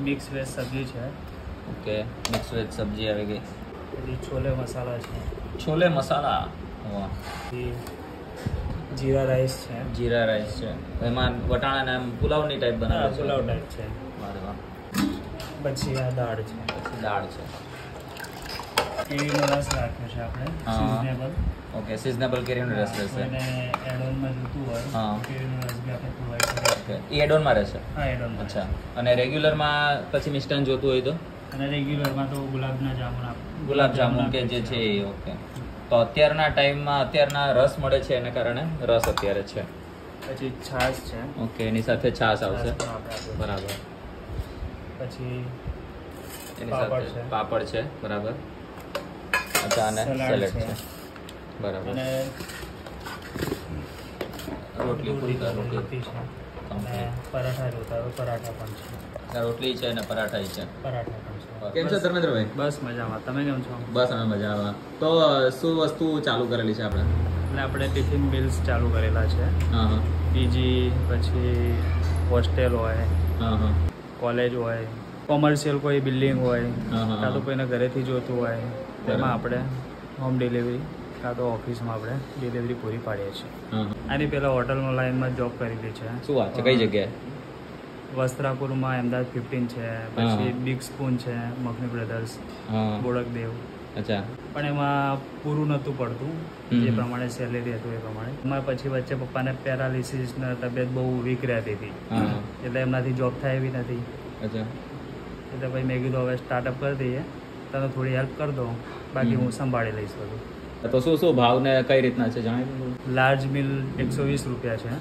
Mix veg સબ્જી છે. Okay mix veg સબ્જી આવી ગઈ. પછી છોલે મસાલા છે. છોલે મસાલા? વાહ. જીરા રાઈસ છે. જીરા રાઈસ છે. એમાં વટાણાના એમ પુલાવની ટાઈપ બનાવે પુલાવ ટાઈપ છે. વાહ. પછી આ દાળ છે. પછી દાળ છે. કેરીનો રસ રાખ્યો છે આપણે. સિઝનેબલ ઓકે સિઝનેબલ કેરીનો રસ રહેશે. અને એડોનમાં જોતું હોય હા. કેરીનો રસ બી આપણે પ્રોવાઈડ કરીએ ઓકે એ એડોનમાં રહેશે? હા એડોનમાં અચ્છા. અને રેગ્યુલરમાં પછી મિષ્ટાન જોતું હોય તો? અને રેગ્યુલરમાં તો ગુલાબના જામુન આપ ગુલાબ જામુન કે જે છે એ ઓકે તો અત્યારના ટાઈમમાં અત્યારના રસ મળે છે એને કારણે રસ અત્યારે છે. પછી છાશ છે. ઓકે એની સાથે છાશ આવશે. બરાબર. પછી એની સાથે. પાપડ છે બરાબર. અચ્છા અને સેલેડ છે. બરાબર. અને રોટલી પૂરી કા રોટલી છે. અને પરાઠા પરાઠા પણ છે. રોટલી છે અને પરાઠા છે. પરાઠા પણ છે. કેમ છો ધર્મેન્દ્રભાઈ? બસ મજામાં. તમે કેમ છો? બસ અમે મજામાં. તો શું વસ્તુ ચાલુ કરેલી છે આપણે? એટલે આપણે ટિફિન મિલ્સ ચાલુ કરેલા છે. પીજી પછી હોસ્ટેલ હોય હા હા. કોલેજ હોય કોમર્શિયલ કોઈ બિલ્ડિંગ હોય હા, હા, કાં તો. કોઈને ઘરેથી જોતું હોય બરાબર. આપણે હોમ ડિલિવરી કાં તો ઓફિસમાં આપણે ડિલિવરી પૂરી પાડીએ છીએ. એની આની પહેલાં હોટલમાં લાઈનમાં જોબ કરેલી છે. શું વાત છે? કઈ જગ્યાએ? વસ્ત્રાપુરમાં અમદાવાદ ફિફ્ટીન છે પછી બિગ સ્પૂન છે મખની બ્રધર્સ બોડકદેવ અચ્છા. પણ એમાં પૂરું નહોતું પડતું જે પ્રમાણે સેલેરી હતું એ પ્રમાણે. એમાં પછી વચ્ચે પપ્પાને પેરાલિસિસ ને તબિયત બહુ વીક રહેતી હતી. એટલે એમનાથી જોબ થાય એવી નથી. અચ્છા. એટલે ભાઈ મેં કીધું હવે સ્ટાર્ટઅપ કરી દઈએ. તમે થોડી હેલ્પ કરી દો. બાકી હું સંભાળી લઈશ બધું. તો શું શું ભાવ ને કઈ રીતના છે જાણી લાર્જ મિલ એકસો વીસ રૂપિયા છે.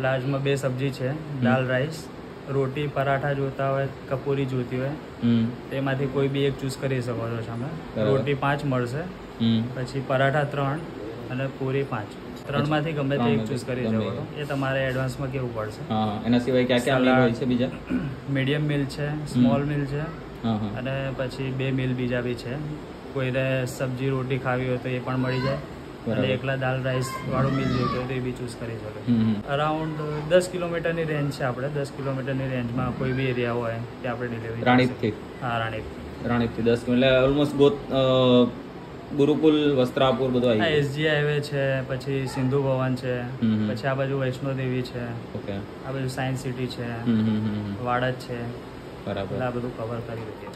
લાર્જમાં બે સબ્જી છે દાલ રાઈસ. રોટી પરાઠા જોતા હોય કપૂરી જોતી હોય. હમ. તેમાંથી કોઈ બી એક ચૂઝ કરી શકો છો તમે રોટી પાંચ મળશે. હમ. પછી પરાઠા ત્રણ અને પૂરી પાંચ. ત્રણમાંથી ગમે તે એક ચૂઝ કરી શકો છો. એ તમારે એડવાન્સમાં કેવું પડશે. હા એના સિવાય ક્યાં ક્યાં હોય છે બીજા? મીડિયમ મિલ છે સ્મોલ મિલ છે. અને પછી બે મિલ બીજા બી છે. કોઈને સબ્જી રોટી ખાવી હોય તો એ પણ મળી જાય. અને એકલા દાલ રાઈસ વાળું મિલ જોઈતું તો એ બી ચૂઝ કરી શકે. અરાઉન્ડ દસ કિલોમીટરની રેન્જ છે આપણે. દસ કિલોમીટરની રેન્જમાં કોઈ બી એરિયા હોય ત્યાં આપણે ડિલિવરી રાણીપથી. હા રાણીપ રાણીપથી દસ એટલે ઓલમોસ્ટ ગોત ગુરુકુલ વસ્ત્રાપુર બધું આવી એસજી હાઈવે છે પછી સિંધુ ભવન છે. પછી આ બાજુ વૈષ્ણોદેવી છે. ઓકે. આ બાજુ સાયન્સ સિટી છે. વાડજ છે. બરાબર. એટલે આ બધું કવર કરી દઈએ.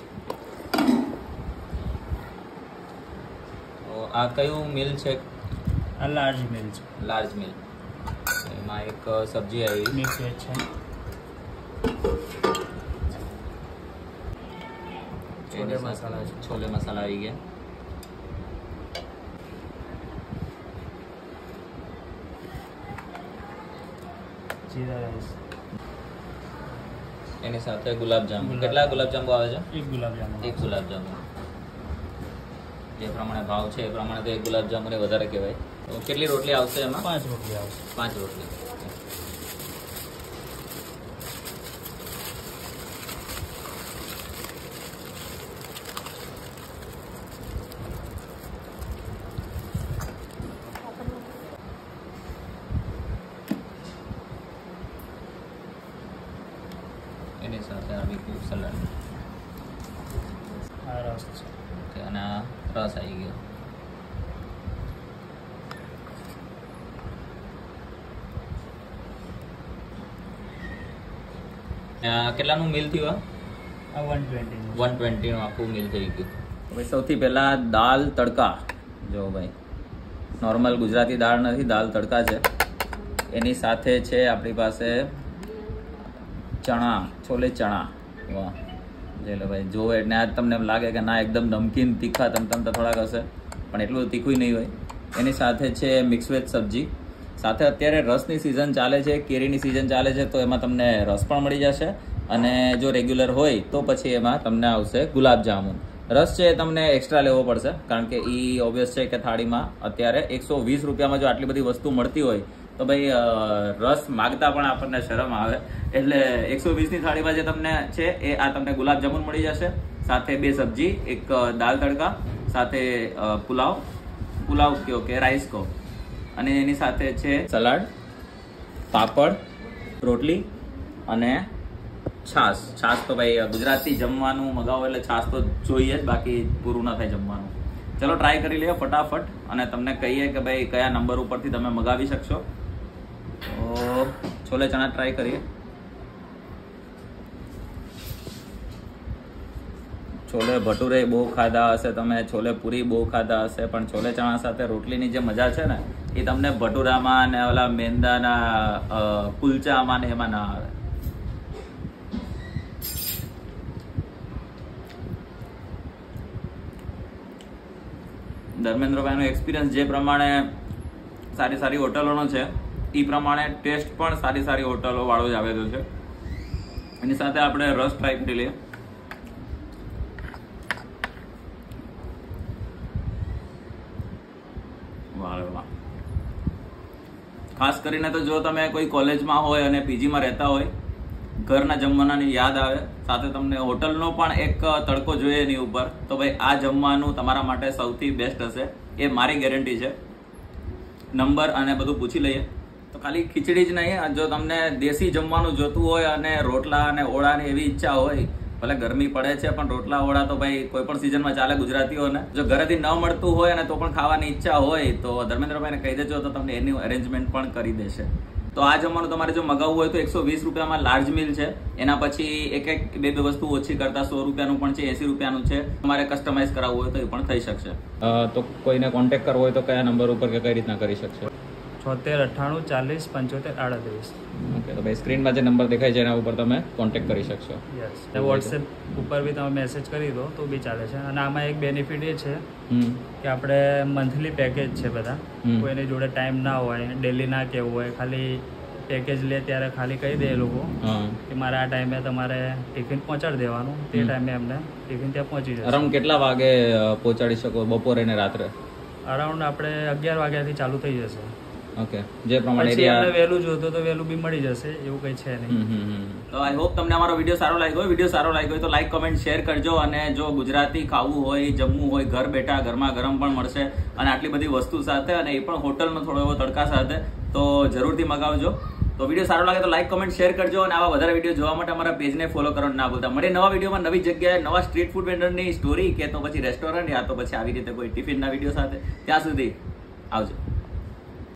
તો આ કયું મિલ છે? આ લાર્જ મિલ છે. લાર્જ મિલ એમાં એક સબ્જી આવી. મિક્સ વેજ છે. છોલે એની સાથે મસાલા છે. છોલે મસાલા આવી ગયા. જીરા રાઈસ. એની સાથે ગુલાબજાંબુ. કેટલા ગુલાબજાંબુ આવે છે? એક ગુલાબજાંબુ. એક ગુલાબજાંબુ. જે પ્રમાણે ભાવ છે એ પ્રમાણે તો એક ગુલાબજાંબુને વધારે કહેવાય. તો કેટલી રોટલી આવશે એમાં? પાંચ રોટલી આવશે. પાંચ રોટલી એની સાથે સલાડ આ રસ છે. ઓકે અને આ રસ આવી ગયો. કેટલાનું મિલ થયું આ? વન ટ્વેન્ટી વન ટ્વેન્ટીનું આખું મિલ થઈ ગયું. હવે સૌથી પહેલાં દાલ તડકા. જો ભાઈ નોર્મલ ગુજરાતી દાળ નથી દાલ તડકા છે. એની સાથે છે આપણી પાસે ચણા છોલે ચણા. વાહ. લો ભાઈ, જોવે એટલે આજ તમને એમ લાગે કે ના, એકદમ નમકીન તીખા તમ તમ તો થોડાક હશે, પણ એટલું તીખું નહીં હોય. એની સાથે છે મિક્સ વેજ સબ્જી. સાથે અત્યારે રસની સિઝન ચાલે છે, કેરીની સિઝન ચાલે છે, તો એમાં તમને રસ પણ મળી જશે, અને જો રેગ્યુલર હોય, તો પછી એમાં તમને આવશે ગુલાબજાંબુ રસ છે તમને એક્સ્ટ્રા લેવો પડશે, કારણ કે એ ઓબ્વિયસ છે કે થાળીમાં અત્યારે એકસો વીસ રૂપિયામાં જો આટલી બધી વસ્તુ મળતી હોય તો ભાઈ રસ માગતા પણ આપણને શરમ આવે. એટલે એકસો વીસની થાળીમાં જે તમને છે, એ આ તમને ગુલાબજાંબુ મળી જશે. સાથે બે સબ્જી, એક દાલ તડકા, સાથે પુલાવ. પુલાવ કયો કે રાઈસ કહો અને એની સાથે છે સલાડ, પાપડ, રોટલી અને છાસ છાસ તો ભાઈ ગુજરાતી જમવાનું મગાવો એટલે છાસ તો જોઈએ જ, બાકી પૂરું ના થાય જમવાનું. ચલો ટ્રાય કરી લઈએ ફટાફટ અને તમને કહીએ કે ભાઈ, કયા નંબર ઉપરથી તમે મગાવી શકશો. તો છોલે ચણા ટ્રાય કરીએ. છોલે ભટુરે બહુ ખાધા હશે, તમે છોલે પૂરી બહુ ખાધા હશે, પણ છોલે ચણા સાથે રોટલીની જે મજા છે ને, એ તમને ભટુરામાં ને ઓલા મેંદાના કુલચામાં ને એમાં ના આવે. ધર્મેન્દ્રભાઈનો એક્સપિરિયન્સ જે પ્રમાણે સારી સારી હોટલોનો છે એ પ્રમાણે ટેસ્ટ પણ સારી સારી હોટલો વાળો જ આવેલો છે. એની સાથે આપણે રસ ટ્રાય કરી લઈએ. ખાસ કરીને તો જો તમે કોઈ કોલેજમાં હોય અને પીજીમાં રહેતા હોય, ઘરના જમવાનાની યાદ આવે, સાથે તમને હોટલનો પણ એક તડકો જોઈએ એની ઉપર, તો ભાઈ આ જમવાનું તમારા માટે સૌથી બેસ્ટ હશે. એ મારી ગેરંટી છે. નંબર અને બધું પૂછી લઈએ. તો ખાલી ખીચડી જ નહીં જો તમને દેશી જમવાનું જોતું હોય અને રોટલા અને ઓળાની એવી ઈચ્છા હોય, ભલે ગરમી પડે છે, પણ રોટલા, ઓળા તો ભાઈ કોઈ પણ સિઝનમાં ચાલે ગુજરાતીઓને. જો ઘરેથી ન મળતું હોય અને તો પણ ખાવાની ઈચ્છા હોય, તો ધર્મેન્દ્રભાઈને કહી દેજો, તો તમને એનું અરેન્જમેન્ટ પણ કરી દેશે. તો આ જમવાનું તમારે જો મગાવવું હોય તો એકસો વીસ રૂપિયામાં લાર્જ મિલ છે. એના પછી એક એક બે બે વસ્તુ ઓછી કરતા સો રૂપિયાનું પણ છે, એસી રૂપિયાનું છે. તમારે કસ્ટમાઇઝ કરાવવું હોય તો એ પણ થઈ શકશે. તો કોઈને કોન્ટેક્ટ કરવો હોય તો કયા નંબર ઉપર કે કઈ રીતના કરી શકશે? છોતેર અઠ્ઠાણું ચાલીસ પંચોતેર આડત્રીસ. ઓકે તો ભાઈ સ્ક્રીનમાં જે નંબર દેખાય છે એના ઉપર તમે કોન્ટેક્ટ કરી શકશો. યસ વોટ્સએપ ઉપર બી તમે મેસેજ કરી દો તો બી ચાલે છે. અને આમાં એક બેનિફિટ એ છે કે આપણે મંથલી પેકેજ છે બધા. કોઈની જોડે ટાઈમ ના હોય ડેલી ના કેવું હોય ખાલી પેકેજ લે ત્યારે ખાલી કહી દે એ લોકો કે મારે આ ટાઈમે તમારે ટિફિન પહોંચાડી દેવાનું. તે ટાઈમે એમને ટિફિન ત્યાં પહોંચી જશે. અરાઉન્ડ કેટલા વાગે પહોંચાડી શકો? બપોરે ને રાત્રે? અરાઉન્ડ આપણે અગિયાર વાગ્યાથી ચાલુ થઈ જશે. ઓકે જે પ્રમાણે એરિયા વહેલું જોતો તો વહેલું બી મળી જશે એવું કંઈ છે નહીં. તો આઈ હોપ તમને અમારો વીડિયો સારો લાગ્યો હોય. વીડિયો સારો લાગ્યો હોય તો લાઈક કમેન્ટ શેર કરજો અને જો ગુજરાતી ખાવું હોય જમવું હોય ઘર બેઠા ઘરમાં ગરમ પણ મળશે અને આટલી બધી વસ્તુ સાથે અને એ પણ હોટલનો થોડો એવો તડકા સાથે તો જરૂરથી મગાવજો. તો વીડિયો સારો લાગે તો લાઈક કમેન્ટ શેર કરજો અને આવા વધારે વીડિયો જોવા માટે અમારા પેજને ફોલો કરવાનું ના ભૂલતા. મળે નવા વિડીયોમાં નવી જગ્યાએ નવા સ્ટ્રીટ ફૂડ વેન્ડરની સ્ટોરી કે તો પછી રેસ્ટોરન્ટ યા તો પછી આવી રીતે કોઈ ટિફિનના વીડિયો સાથે. ત્યાં સુધી આવજો.